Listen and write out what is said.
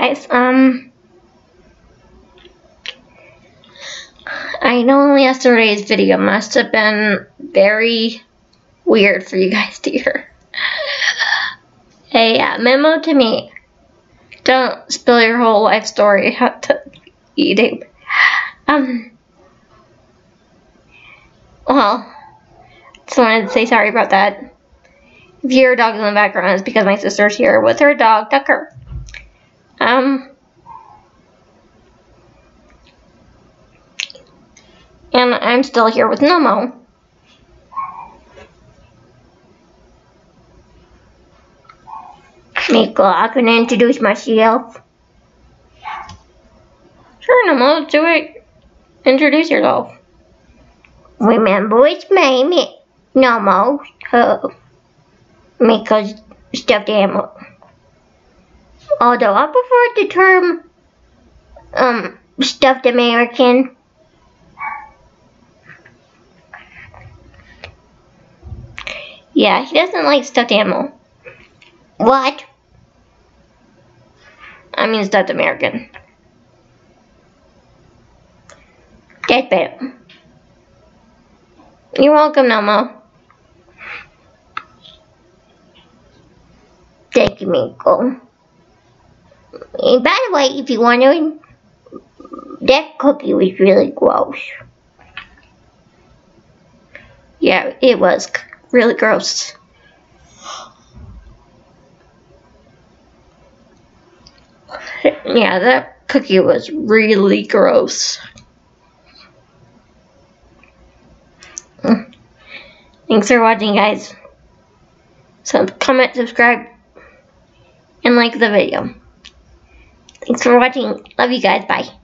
guys, um, I know only yesterday's video must have been very weird for you guys to hear. A uh, memo to me. Don't spill your whole life story out to eating. Um, well, just wanted to say sorry about that. If you hear dogs in the background, it's because my sister's here with her dog, Tucker. Um, and I'm still here with Nomo. Miko, I can introduce myself. Sure, Nomo, do it. Introduce yourself. Remember, it's me, Nomo, uh, Miko's stuffed animal. Although I prefer the term, um, stuffed American. Yeah, he doesn't like stuffed animal. What? I mean stuffed American. Get better. You're welcome, Nomo. Thank you, Miko. And by the way, if you're wondering, that cookie was really gross. Yeah, it was really gross. Yeah, that cookie was really gross. Thanks for watching, guys. So, comment, subscribe, and like the video. Thanks for watching. Love you guys. Bye.